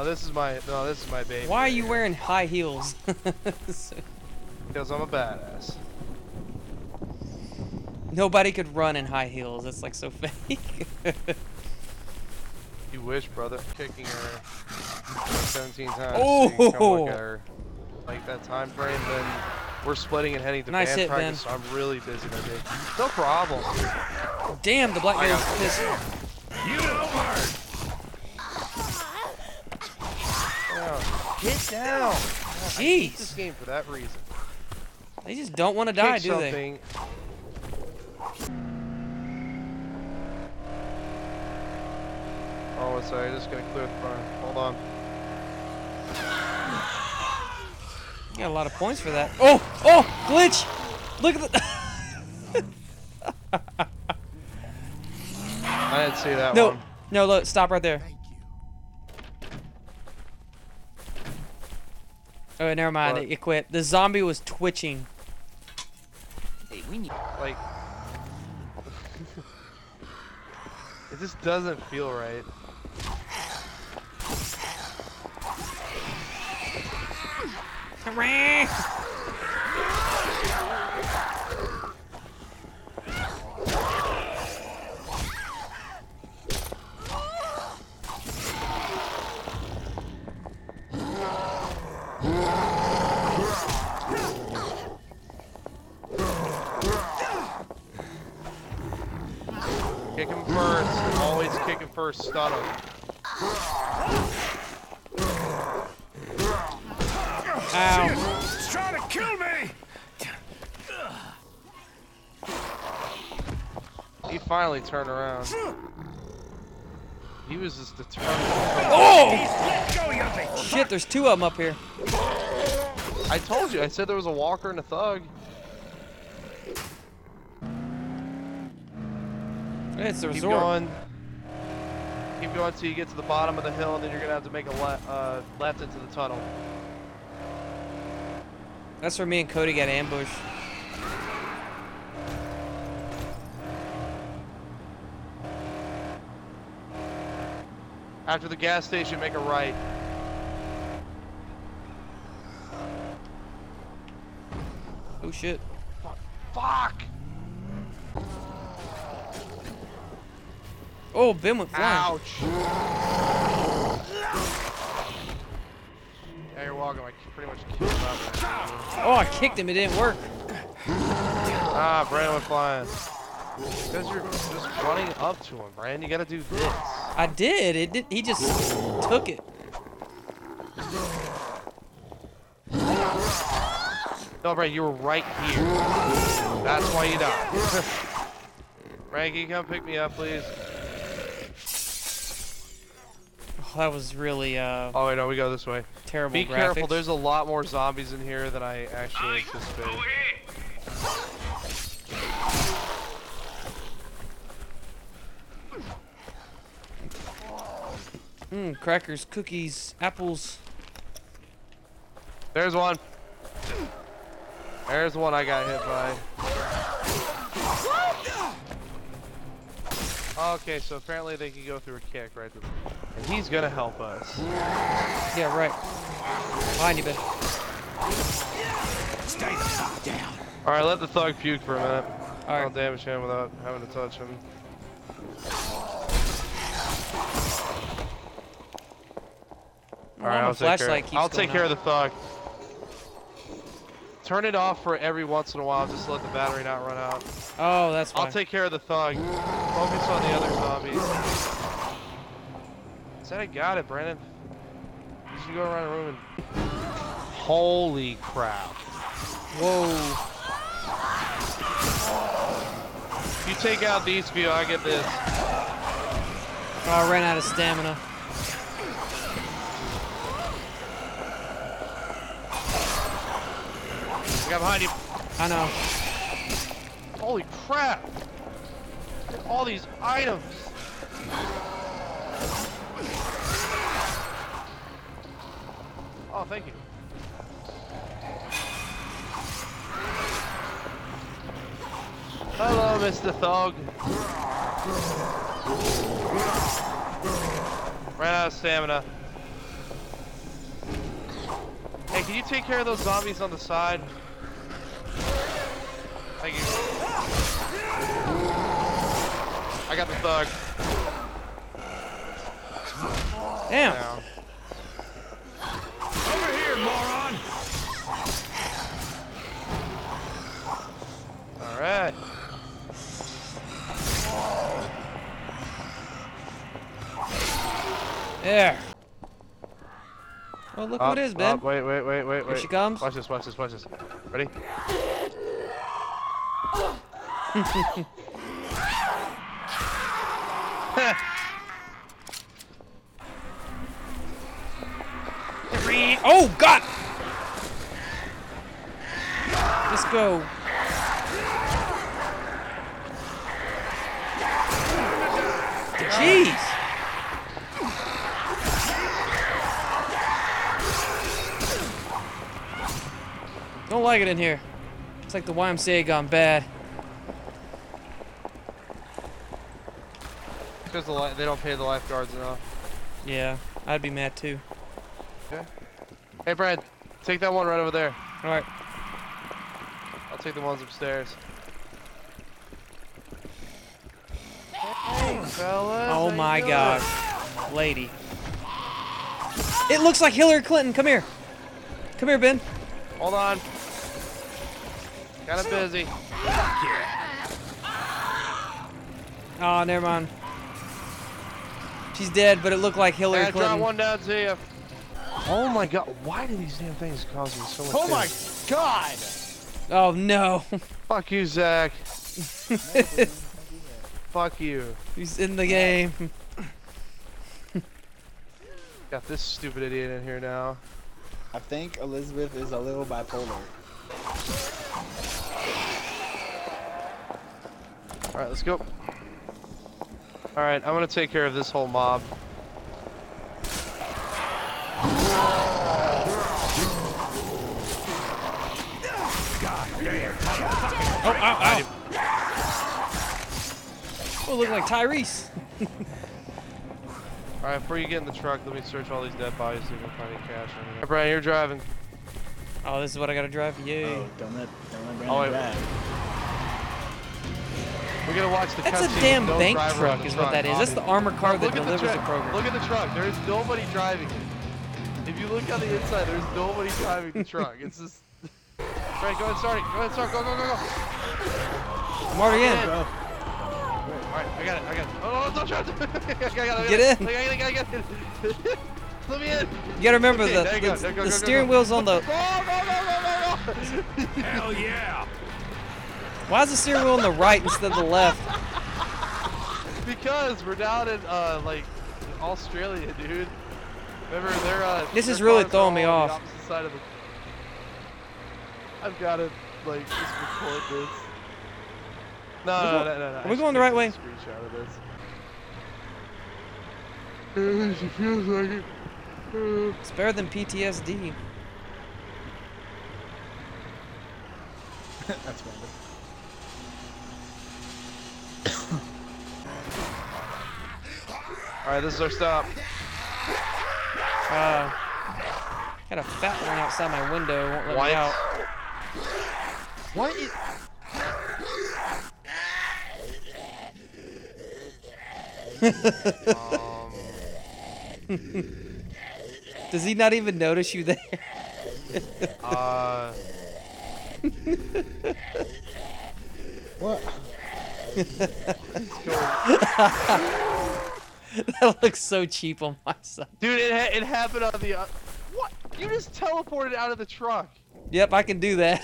Oh, this is my no. This is my baby. Why are you wearing high heels? Because I'm a badass. Nobody could run in high heels. That's like so fake. You wish, brother. Kicking her 17 times. Oh! so you can oh! come look at her. Like that time frame, then we're splitting and heading to Nice band hit, practice. So I'm really busy that day. No problem. Damn, the black I guy was got pissed. Down. Get down. Oh, this game for that reason. they just don't want to die, do they? something. Oh, one second. Just gonna clear the front. Hold on. You got a lot of points for that. Oh, oh, glitch! Look at the. I didn't see that no, one. no, look, stop right there. Oh, never mind. What? It, it quit. The zombie was twitching. Like, it just doesn't feel right. Kick him first. Always kick him first. Stun him. Ow. He's trying to kill me! He finally turned around. He was just determined. Oh! Let go, you bitch! Shit, there's two of them up here. I told you. I said there was a walker and a thug. It's the Keep resort. going. Keep going till you get to the bottom of the hill, and then you're gonna have to make a le uh, left into the tunnel. That's where me and Cody got ambushed. After the gas station, make a right. Oh shit. Fuck. Fuck! Oh, Ben went flying. Ouch! Yeah, you're welcome. I pretty much killed him out. Oh, I kicked him. It didn't work. Ah, Brandon went flying. Because you're just running up to him, Brandon. You gotta do this. I did. It did. He just took it. No, Brandon, you were right here. That's why you died. Brandon, can you come pick me up, please? That was really uh, Oh, wait, no, we go this way. terrible Be graphics. careful, there's a lot more zombies in here than I actually anticipated. Mm, crackers, cookies, apples. There's one. There's one I got hit by. Okay, so apparently they can go through a kick right there. And he's gonna help us. Yeah, right. Behind you, Ben. Stay the fuck down. Alright, let the thug puke for a minute. All I'll damage him without having to touch him. Alright, I'll take care. I'll take care out. of the thug. Turn it off for every once in a while, just to let the battery not run out. Oh, that's why. I'll take care of the thug. Focus on the other zombies. Said I got it, Brandon. You should go around the room and. Holy crap! Whoa. If you take out these few, I get this. Oh, I ran out of stamina. I got behind you. I know. Holy crap! All these items. Oh, thank you. Hello, Mr. Thug. Ran out of stamina. Hey, can you take care of those zombies on the side? I got the thug. Damn. Now. Over here, moron! All right. There. Oh, look Up, what it is, Ben. up, wait, wait, wait, wait, wait. she comes. Watch this, watch this, watch this. Ready? Three. Oh, God! Let's go. Jeez. Don't like it in here. It's like the YMCA gone bad. Because the they don't pay the lifeguards enough. Yeah, I'd be mad too. Hey, Brad, take that one right over there. All right. I'll take the ones upstairs. Hey, fellas. Oh my doing? gosh. Lady. It looks like Hillary Clinton. Come here. Come here, Ben. Hold on. Kind of busy. Oh, never mind. She's dead, but it looked like Hillary Clinton. I drop Clinton. one down to you. Oh my god, why do these damn things cause me so much Oh my pain? god! Oh no. Fuck you, Zach. Fuck you. He's in the game. Got this stupid idiot in here now. I think Elizabeth is a little bipolar. Alright, let's go. Alright, I'm gonna take care of this whole mob. Oh, ow, ow. Oh, look like Tyrese. Alright, before you get in the truck, let me search all these dead bodies so we can find any cash or anything. Brian, you're driving. Oh, this is what I gotta drive. Yay. Oh, don't let, don't let Brandon Oh, wait. drive. We're gonna watch the That's a damn no bank driver in truck, the is what that is. That's the armored car that Look at the delivers the program. Look at the truck. There's nobody driving it. If you look on the inside, there's nobody driving the truck. It's just. Right, go ahead, start it. Go ahead, start. Go, go, go, go. I'm already in. All right, I got it. I got it. Oh, no, don't try to. I got it. I got it. Get in. I got it. I got it. Let me in. You gotta remember Okay, the, there you go, the, there you go, the go, go, steering go. wheel's on the. Go, go, go, go, go, go. Hell yeah! Why is the steering wheel on the right instead of the left? Because we're down in uh like Australia, dude. Remember they're uh. This is really throwing me all the off. side of the. I've got to like just record this. No, Are we no, go- no, no, no. are I we going the right way? Screenshot of this. It feels like it. Uh, It's better than PTSD. That's Brandon. All right, this is our stop. Uh, got a fat one outside my window. Won't let White. me out. What? Is... um, Does he not even notice you there? uh, What? that looks so cheap on my side. dude, it, ha- it happened on the. Uh, what? You just teleported out of the truck. Yep, I can do that.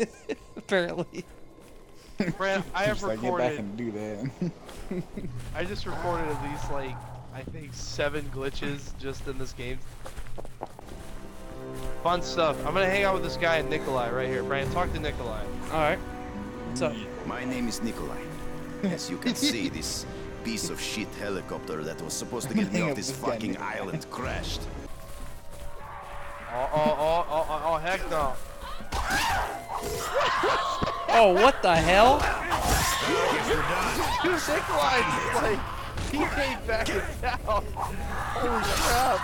Apparently. Brad, I have Just like get back recorded. and do that. I just recorded at least like I think seven glitches just in this game. Fun stuff. I'm gonna hang out with this guy Nikolai right here. Brian, talk to Nikolai. All right. What's up? My name is Nikolai. As you can see, this piece of shit helicopter that was supposed to get me off this with this guy, fucking Nikolai. island crashed. Oh, oh, oh, oh, oh, oh heck no. Oh, what the hell? Dude, Nikolai just like he came back in town. Holy crap.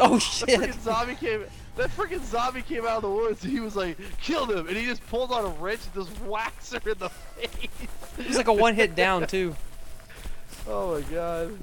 Oh The shit. freaking zombie came. That freaking zombie came out of the woods and he was like, killed him, and he just pulled on a wrench and just whacks her in the face. It was like a one hit down too. Oh my god.